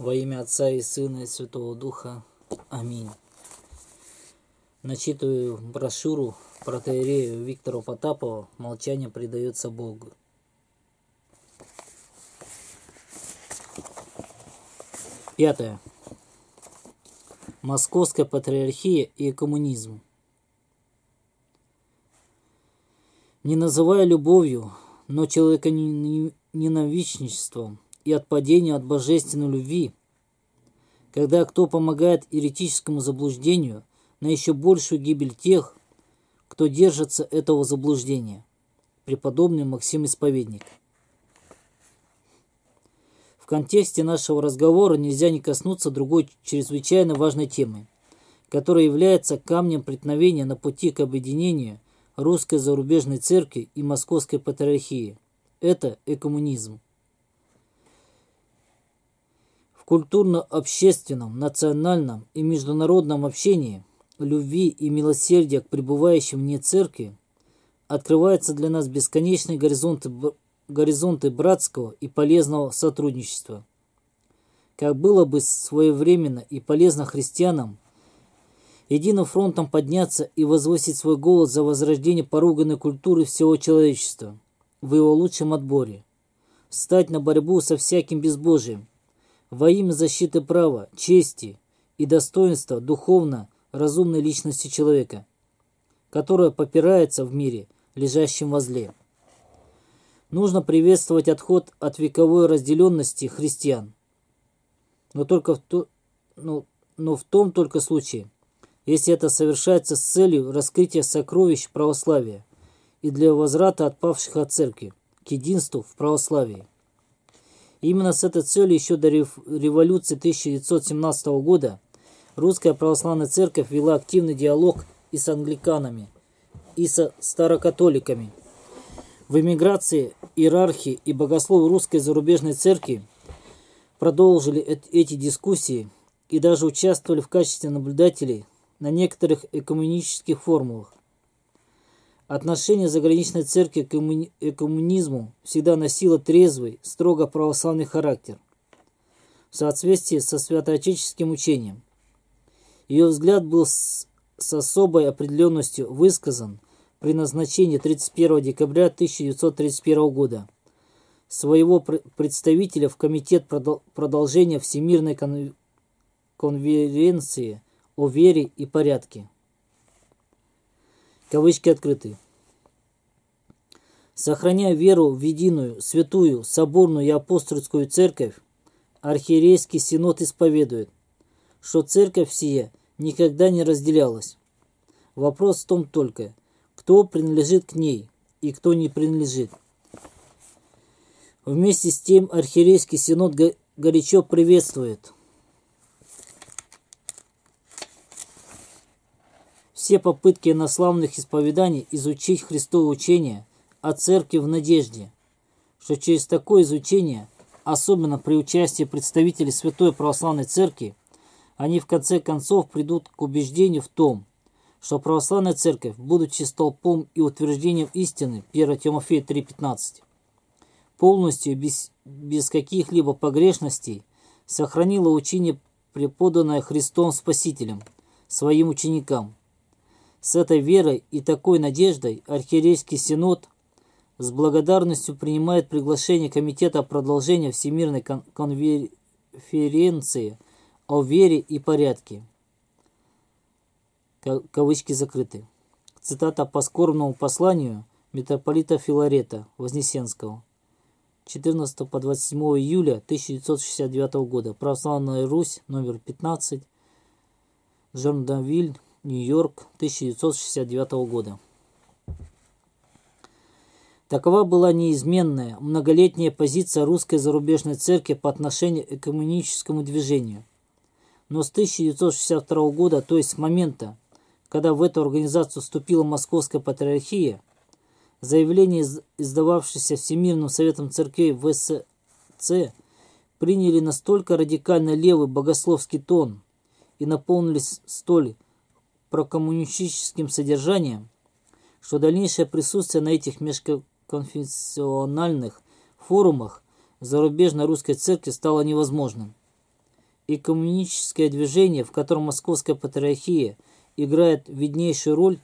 Во имя Отца и Сына и Святого Духа. Аминь. Начитываю брошюру протеерею Виктору Потапова «Молчание предается Богу». Пятое. Московская патриархия и коммунизм. Не называя любовью, но человеконенавистничеством и отпадению от божественной любви, когда кто помогает еретическому заблуждению на еще большую гибель тех, кто держится этого заблуждения. Преподобный Максим Исповедник. В контексте нашего разговора нельзя не коснуться другой чрезвычайно важной темы, которая является камнем преткновения на пути к объединению русской зарубежной церкви и московской патриархии. Это экоммунизм. В культурно-общественном, национальном и международном общении любви и милосердия к пребывающим вне церкви открываются для нас бесконечные горизонты, горизонты братского и полезного сотрудничества. Как было бы своевременно и полезно христианам единым фронтом подняться и возвысить свой голос за возрождение поруганной культуры всего человечества в его лучшем отборе, встать на борьбу со всяким безбожием, во имя защиты права, чести и достоинства духовно разумной личности человека, которая попирается в мире, лежащем возле. Нужно приветствовать отход от вековой разделенности христиан, но только в, то, но, но в том только случае, если это совершается с целью раскрытия сокровищ православия и для возврата отпавших от церкви к единству в православии. Именно с этой целью еще до революции 1917 года Русская Православная Церковь вела активный диалог и с англиканами, и со старокатоликами. В эмиграции иерархии и богословы Русской зарубежной церкви продолжили эти дискуссии и даже участвовали в качестве наблюдателей на некоторых экоммунических формулах. Отношение заграничной церкви к коммунизму всегда носило трезвый, строго православный характер, в соответствии со святоотеческим учением. Ее взгляд был с, с особой определенностью высказан при назначении 31 декабря 1931 года своего представителя в Комитет продолжения Всемирной конференции о вере и порядке. Кавычки открыты. Сохраняя веру в единую, святую, соборную и апостольскую церковь, архиерейский синод исповедует, что церковь сия никогда не разделялась. Вопрос в том только, кто принадлежит к ней и кто не принадлежит. Вместе с тем архиерейский синод горячо приветствует – все попытки инославных исповеданий изучить Христово учение о церкви в надежде, что через такое изучение, особенно при участии представителей Святой Православной Церкви, они в конце концов придут к убеждению в том, что Православная Церковь, будучи столпом и утверждением истины, 1 Тимофея 3,15, полностью без, без каких-либо погрешностей сохранила учение, преподанное Христом Спасителем, своим ученикам – с этой верой и такой надеждой архиерейский синод с благодарностью принимает приглашение Комитета продолжения Всемирной кон конференции о вере и порядке. Кавычки закрыты. Цитата по скорбному посланию митрополита Филарета Вознесенского. 14 по 27 июля 1969 года. Православная Русь, номер 15. Жордавиль, Нью-Йорк 1969 года. Такова была неизменная, многолетняя позиция русской зарубежной церкви по отношению к коммунистическому движению. Но с 1962 года, то есть с момента, когда в эту организацию вступила Московская Патриархия, заявления, издававшиеся Всемирным Советом Церквей ВСЦ, приняли настолько радикально левый богословский тон и наполнились столь прокоммунистическим содержанием, что дальнейшее присутствие на этих межконфессиональных форумах зарубежной русской церкви стало невозможным. и коммунистическое движение, в котором Московская патриархия играет виднейшую роль,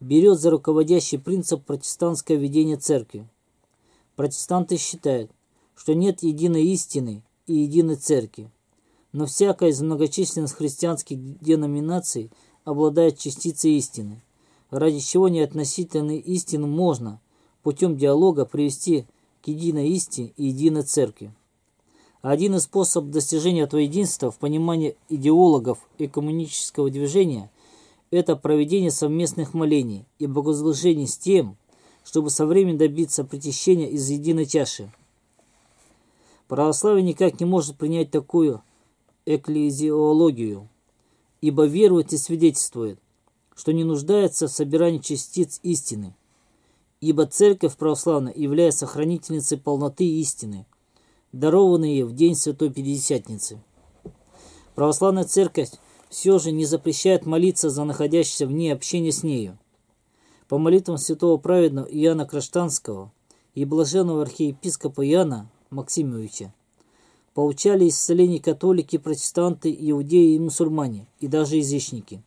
берет за руководящий принцип протестантское ведение церкви. Протестанты считают, что нет единой истины и единой церкви, но всякая из многочисленных христианских деноминаций обладает частицей истины, ради чего неотносительные истины можно путем диалога привести к единой истине и единой церкви. Один из способов достижения этого единства в понимании идеологов и коммунистического движения – это проведение совместных молений и богослужений с тем, чтобы со временем добиться причащения из единой чаши. Православие никак не может принять такую экклезиологию, ибо верует и свидетельствует, что не нуждается в собирании частиц истины, ибо Церковь православная является хранительницей полноты истины, дарованные в день Святой Пятидесятницы. Православная Церковь все же не запрещает молиться за находящихся вне общения с нею. По молитвам святого праведного Иоанна Краштанского и блаженного архиепископа Иоанна Максимовича получали исцеление католики, протестанты, иудеи и мусульмане, и даже язычники.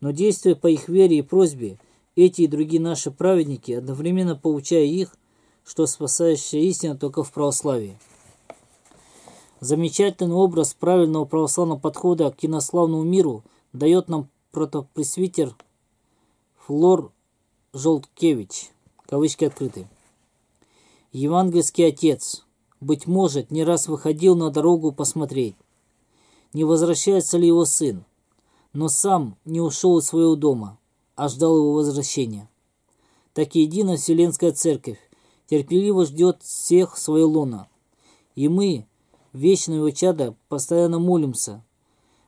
Но действуя по их вере и просьбе, эти и другие наши праведники, одновременно получая их, что спасающая истина только в православии. Замечательный образ правильного православного подхода к кинославному миру дает нам протопресвитер Флор Желткевич, кавычки открыты. Евангельский отец, быть может, не раз выходил на дорогу посмотреть, не возвращается ли его сын, но сам не ушел из своего дома, а ждал его возвращения. Так и единая Вселенская Церковь терпеливо ждет всех свое лоно. И мы, вечного его чада, постоянно молимся.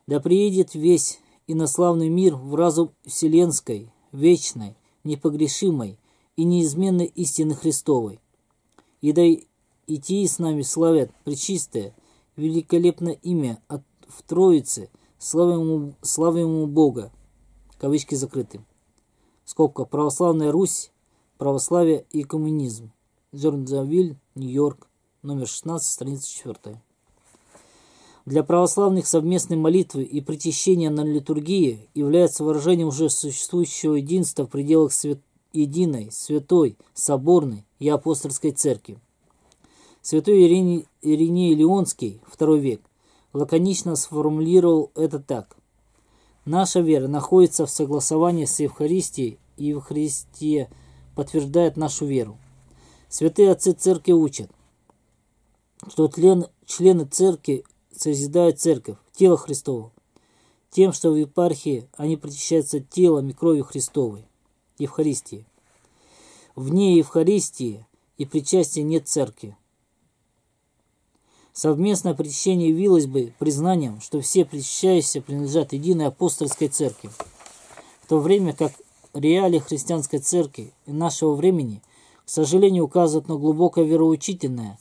Да приедет весь инославный мир в разум вселенской, вечной, непогрешимой и неизменной истины Христовой. И да идти с нами славят пречистое, великолепное имя от, в Троице, славимому, славимому Бога. Кавычки закрыты. Скобка. Православная Русь, православие и коммунизм. Джорнзавиль, Нью-Йорк, номер 16, страница 4. Для православных совместной молитвы и причащения на литургии является выражением уже существующего единства в пределах свят... единой, святой, соборной и апостольской церкви. Святой Ириней, Ириней Леонский, II век, лаконично сформулировал это так. Наша вера находится в согласовании с Евхаристией, и Евхаристия подтверждает нашу веру. Святые отцы церкви учат, что тлен, члены церкви созидают церковь, тело Христово, тем, что в епархии они причащаются телом и кровью Христовой, Евхаристии. Вне Евхаристии и причастия нет церкви. Совместное причащение явилось бы признанием, что все причащающиеся принадлежат единой апостольской церкви, в то время как реалии христианской церкви и нашего времени – к сожалению, указывают на глубокое вероучительное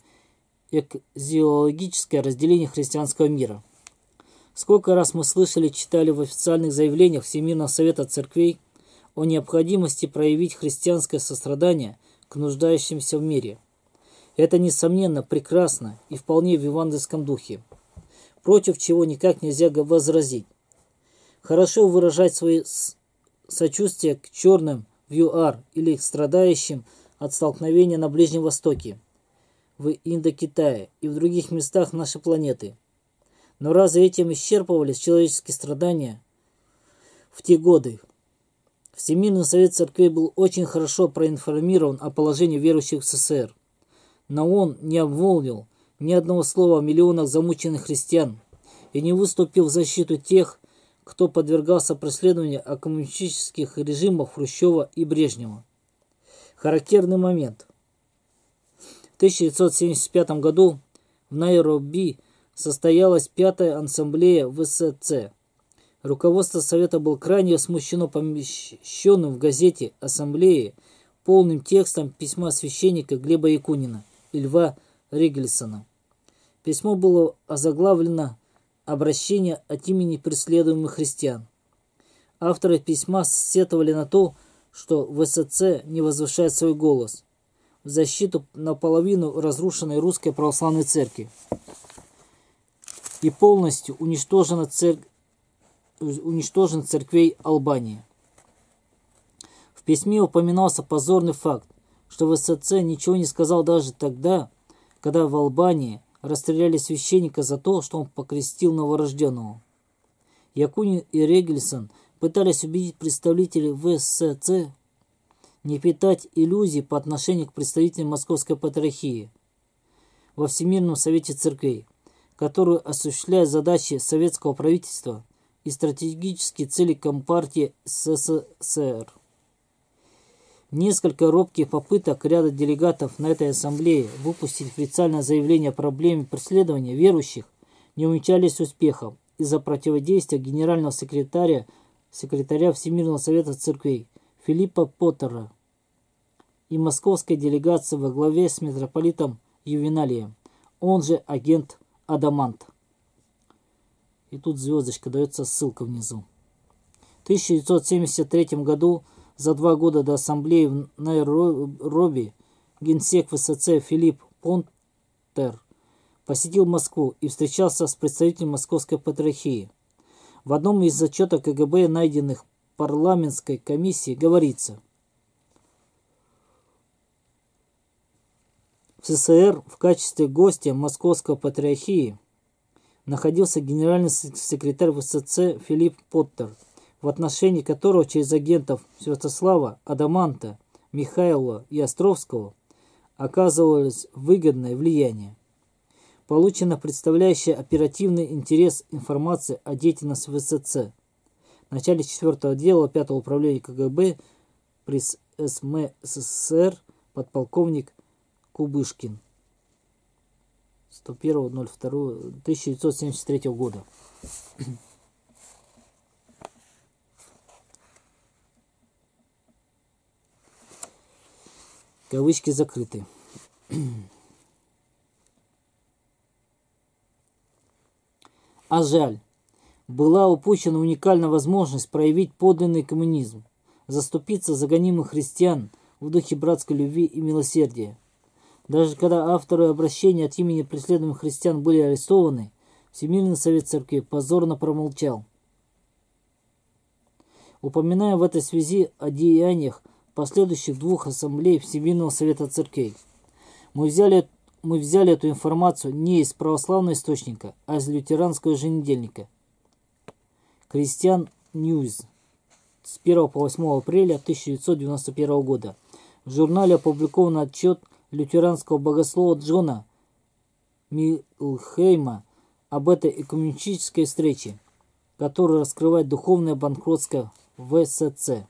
экзиологическое разделение христианского мира. Сколько раз мы слышали, читали в официальных заявлениях Всемирного Совета Церквей о необходимости проявить христианское сострадание к нуждающимся в мире. Это, несомненно, прекрасно и вполне в евангельском духе, против чего никак нельзя возразить. Хорошо выражать свои сочувствие к черным в ЮАР или к страдающим от столкновения на Ближнем Востоке, в Индокитае и в других местах нашей планеты. Но разве этим исчерпывались человеческие страдания в те годы? Всемирный Совет Церквей был очень хорошо проинформирован о положении верующих в СССР, но он не обмолвил ни одного слова о миллионах замученных христиан и не выступил в защиту тех, кто подвергался преследованию о коммунистических режимах Хрущева и Брежнева. Характерный момент. В 1975 году в Найроби состоялась пятая ассамблея ВСЦ. Руководство Совета было крайне смущено помещенным в газете Ассамблеи полным текстом письма священника Глеба Якунина и Льва Ригельсона. Письмо было озаглавлено «Обращение от имени преследуемых христиан». Авторы письма сетовали на то, что ВСЦ не возвышает свой голос в защиту наполовину разрушенной русской православной церкви. и полностью уничтожена цер... уничтожен церквей Албании. В письме упоминался позорный факт, что ВСЦ ничего не сказал даже тогда, когда в Албании расстреляли священника за то, что он покрестил новорожденного. Якунин и Регельсон пытались убедить представителей ВСЦ не питать иллюзий по отношению к представителям Московской Патриархии во Всемирном Совете Церквей, которую осуществляет задачи советского правительства и стратегические цели Компартии СССР. Несколько робких попыток ряда делегатов на этой ассамблее выпустить официальное заявление о проблеме преследования верующих не увенчались успехом из-за противодействия генерального секретаря, секретаря Всемирного Совета Церквей Филиппа Поттера и московской делегации во главе с митрополитом Ювеналием, он же агент Адамант. И тут звездочка дается ссылка внизу. В 1973 году за два года до ассамблеи в Найроби генсек ВСЦ Филипп Понтер посетил Москву и встречался с представителем Московской Патриархии. В одном из отчетов КГБ, найденных парламентской комиссией, говорится, в СССР в качестве гостя Московской Патриархии находился генеральный секретарь ВСЦ Филипп Поттер – в отношении которого через агентов Святослава, Адаманта, Михайлова и Островского оказывалось выгодное влияние. Получена представляющая оперативный интерес информация о деятельности ВСЦ. В начале 4 отдела 5 управления КГБ при СМ СССР подполковник Кубышкин. 101.02.1973 года. Кавычки закрыты. А жаль, была упущена уникальная возможность проявить подлинный коммунизм, заступиться за гонимых христиан в духе братской любви и милосердия. Даже когда авторы обращения от имени преследуемых христиан были арестованы, Всемирный Совет Церкви позорно промолчал. Упоминая в этой связи о деяниях последующих двух ассамблей Всемирного Совета Церквей. Мы взяли, мы взяли эту информацию не из православного источника, а из лютеранского еженедельника. Кристиан Ньюз с 1 по 8 апреля 1991 года. В журнале опубликован отчет лютеранского богослова Джона Милхейма об этой экуменической встрече, которая раскрывает духовное банкротство ВСЦ.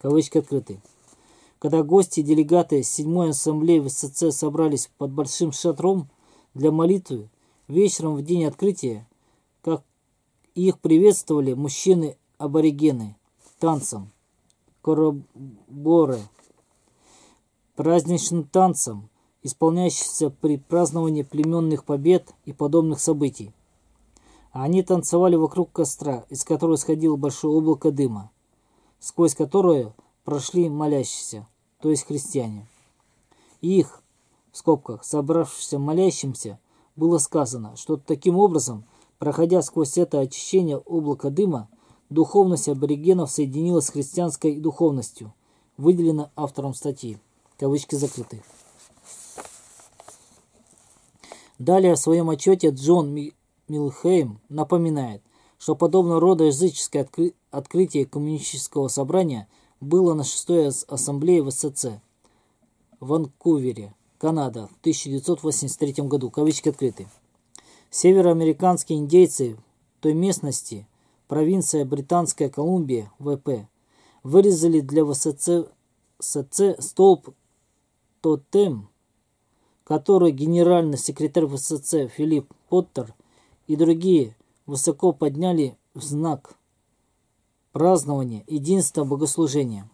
Кавычки открыты. Когда гости и делегаты седьмой ассамблеи ВСЦ собрались под большим шатром для молитвы, вечером в день открытия, как их приветствовали мужчины-аборигены танцем, короборы, праздничным танцем, исполняющимся при праздновании племенных побед и подобных событий. Они танцевали вокруг костра, из которого сходило большое облако дыма сквозь которое прошли молящиеся, то есть христиане. их, в скобках, собравшихся молящимся, было сказано, что таким образом, проходя сквозь это очищение облака дыма, духовность аборигенов соединилась с христианской духовностью, выделена автором статьи. Кавычки закрыты. Далее в своем отчете Джон Милхейм напоминает, что подобного рода языческое откры открытие коммунистического собрания было на шестой ассамблее ВСЦ в Ванкувере, Канада, в 1983 году. Кавычки открыты. Североамериканские индейцы той местности, провинция Британская Колумбия, ВП, вырезали для ВСЦ СЦ столб тотем, который генеральный секретарь ВСЦ Филипп Поттер и другие высоко подняли в знак празднования единства богослужения.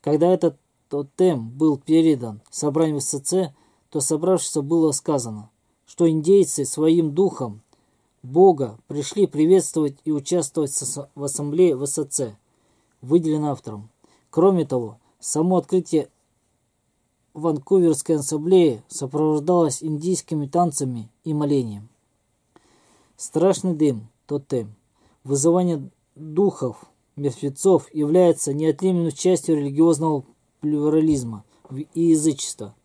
Когда этот тотем был передан собранию СЦ, то собравшимся было сказано, что индейцы своим духом Бога пришли приветствовать и участвовать в ассамблее ВСЦ, выделено автором. Кроме того, само открытие Ванкуверской ассамблеи сопровождалось индийскими танцами и молением. Страшный дым, тотем, вызывание духов, мертвецов является неотъемлемой частью религиозного плюрализма и язычества.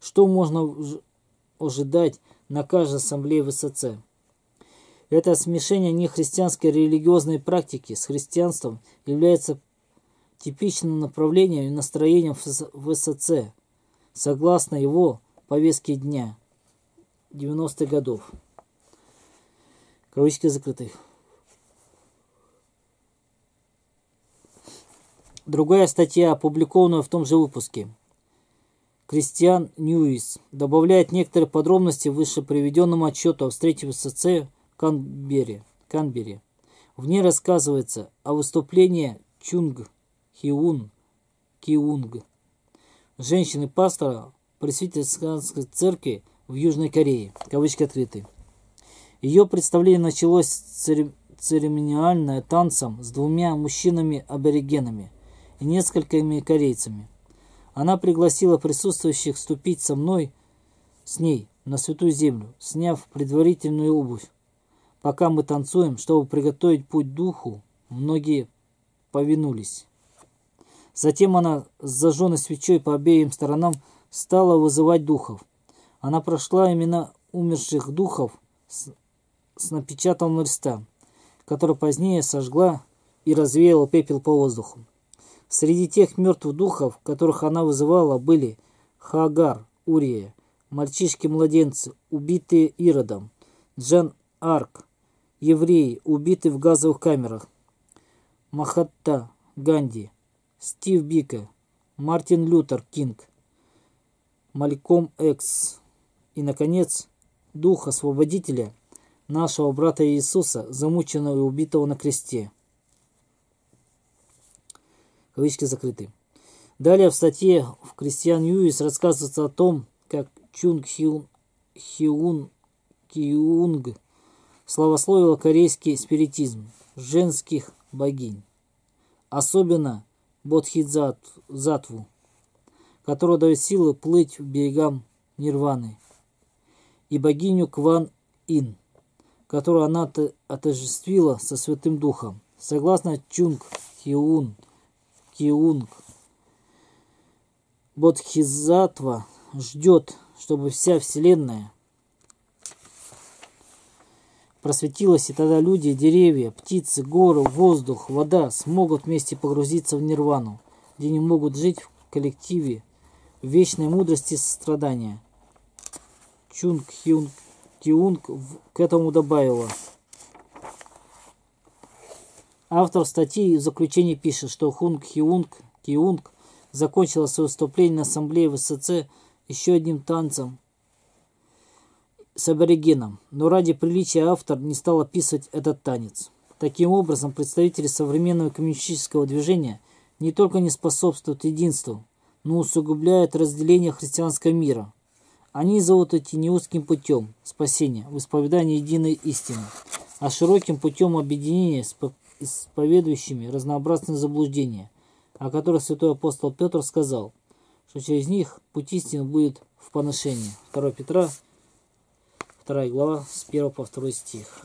Что можно ожидать на каждой ассамблее ВСЦ? Это смешение нехристианской религиозной практики с христианством является типичным направлением и настроением ВСЦ, согласно его повестке дня 90-х годов. Кавычки закрыты. Другая статья, опубликованная в том же выпуске. Christian News добавляет некоторые подробности выше приведенному отчету о встрече в ВСЦ в Канберре. Канберри. В ней рассказывается о выступлении Чунг Хиун Киунг, женщины-пастора пресвитерской церкви в Южной Корее. Кавычки открыты. Ее представление началось церемониальным танцем с двумя мужчинами-аборигенами и несколькими корейцами. Она пригласила присутствующих вступить со мной, с ней, на святую землю, сняв предварительную обувь. Пока мы танцуем, чтобы приготовить путь духу, многие повинулись. Затем она с зажженной свечой по обеим сторонам стала вызывать духов. Она прошла имена умерших духов с, напечатанного листа, который позднее сожгла и развеяла пепел по воздуху. Среди тех мертвых духов, которых она вызывала, были Хагар, Урия, мальчишки-младенцы, убитые Иродом, Джан Арк, евреи, убитые в газовых камерах, Махатта, Ганди, Стив Бика, Мартин Лютер Кинг, Мальком Экс и, наконец, Дух Освободителя, нашего брата Иисуса, замученного и убитого на кресте. Кавычки закрыты. Далее в статье в Кристиан Юис рассказывается о том, как Чунг Хиун, Хиун Киунг славословил корейский спиритизм женских богинь. Особенно Бодхидзатву, которая дает силы плыть в берегам Нирваны, и богиню Кван-Ин, которую она отождествила со Святым Духом. Согласно Чунг Хиун, Киунг, Бодхизатва ждет, чтобы вся Вселенная просветилась, и тогда люди, деревья, птицы, горы, воздух, вода смогут вместе погрузиться в нирвану, где они могут жить в коллективе, в вечной мудрости сострадания. Чунг Хюнг Киунг к этому добавила. Автор статьи в заключении пишет, что Хунг Хиунг Киунг закончила свое выступление на ассамблее ВСЦ еще одним танцем с аборигеном, но ради приличия автор не стал описывать этот танец. Таким образом, представители современного коммунистического движения не только не способствуют единству, но усугубляют разделение христианского мира. Они зовут эти не узким путем спасения в исповедании единой истины, а широким путем объединения с исповедующими разнообразные заблуждения, о которых святой апостол Петр сказал, что через них путь истины будет в поношении. 2 Петра 2 глава с 1 по 2 стих.